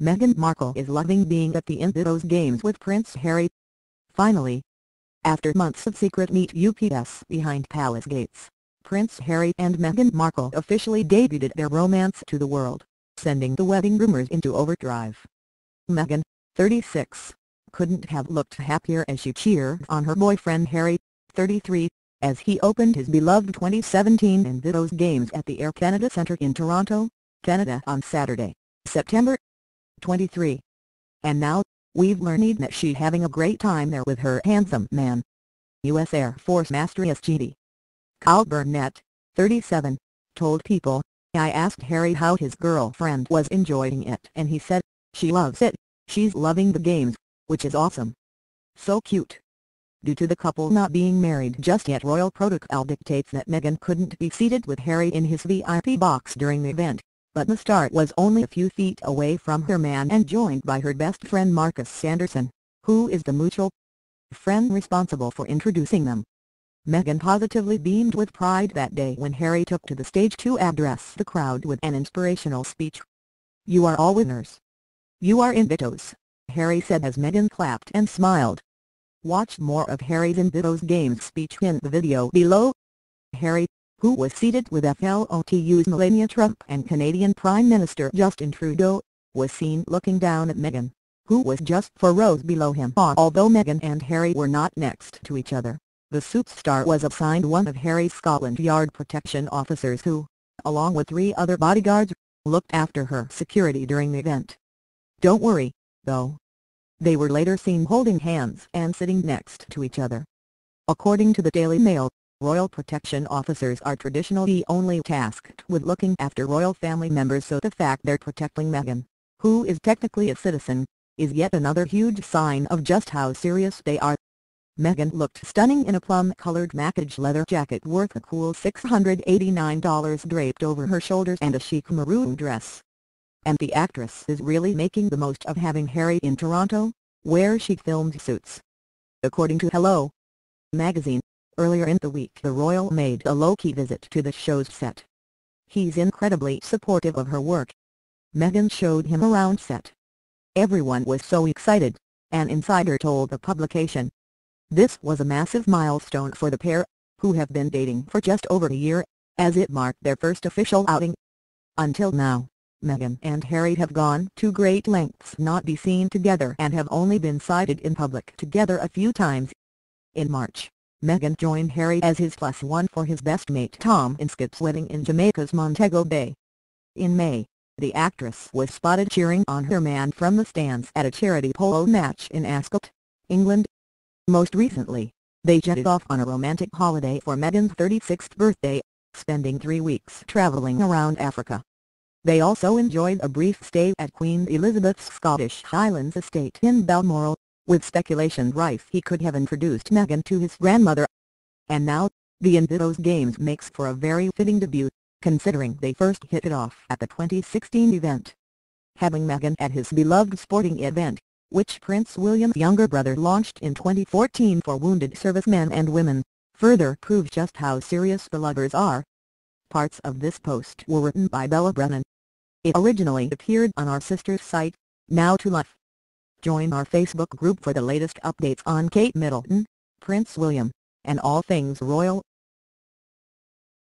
Meghan Markle is loving being at the Invictus Games with Prince Harry. Finally, after months of secret meet UPS behind palace gates, Prince Harry and Meghan Markle officially debuted their romance to the world, sending the wedding rumors into overdrive. Meghan, 36, couldn't have looked happier as she cheered on her boyfriend Harry, 33, as he opened his beloved 2017 Invictus Games at the Air Canada Centre in Toronto, Canada on Saturday, September 23. And now, we've learned that she's having a great time there with her handsome man. U.S. Air Force Master SGD. Kyle Burnett, 37, told People, I asked Harry how his girlfriend was enjoying it and he said, she loves it, she's loving the games, which is awesome. So cute. Due to the couple not being married just yet royal protocol dictates that Meghan couldn't be seated with Harry in his VIP box during the event, but the start was only a few feet away from her man and joined by her best friend Markus Anderson, who is the mutual friend responsible for introducing them. Meghan positively beamed with pride that day when Harry took to the stage to address the crowd with an inspirational speech. You are all winners. You are invictus, Harry said as Meghan clapped and smiled. Watch more of Harry's Invictus Games speech in the video below. Harry, who was seated with FLOTUS Melania Trump and Canadian Prime Minister Justin Trudeau, was seen looking down at Meghan, who was just four rows below him. Ah, although Meghan and Harry were not next to each other, the superstar was assigned one of Harry's Scotland Yard protection officers who, along with three other bodyguards, looked after her security during the event. Don't worry, though, they were later seen holding hands and sitting next to each other. According to the Daily Mail, royal protection officers are traditionally only tasked with looking after royal family members so the fact they're protecting Meghan, who is technically a citizen, is yet another huge sign of just how serious they are. Meghan looked stunning in a plum-colored Mackage leather jacket worth a cool $689 draped over her shoulders and a chic maroon dress and the actress is really making the most of having Harry in Toronto, where she filmed Suits. According to Hello magazine, earlier in the week the royal made a low-key visit to the show's set. He's incredibly supportive of her work. Meghan showed him around set. Everyone was so excited, an insider told the publication. This was a massive milestone for the pair, who have been dating for just over a year, as it marked their first official outing. Until now, Meghan and Harry have gone to great lengths not be seen together and have only been sighted in public together a few times. In March, Meghan joined Harry as his plus one for his best mate Tom Inskip's wedding in Jamaica's Montego Bay. In May, the actress was spotted cheering on her man from the stands at a charity polo match in Ascot, England. Most recently, they jetted off on a romantic holiday for Meghan's 36th birthday, spending three weeks traveling around Africa. They also enjoyed a brief stay at Queen Elizabeth's Scottish Highlands estate in Balmoral, with speculation rife he could have introduced Meghan to his grandmother. And now, the Invictus Games makes for a very fitting debut, considering they first hit it off at the 2016 event. Having Meghan at his beloved sporting event, which Prince William's younger brother launched in 2014 for wounded servicemen and women, further proves just how serious the lovers are. Parts of this post were written by Bella Brennan. It originally appeared on our sister's site, Now to Love. Join our Facebook group for the latest updates on Kate Middleton, Prince William, and all things royal.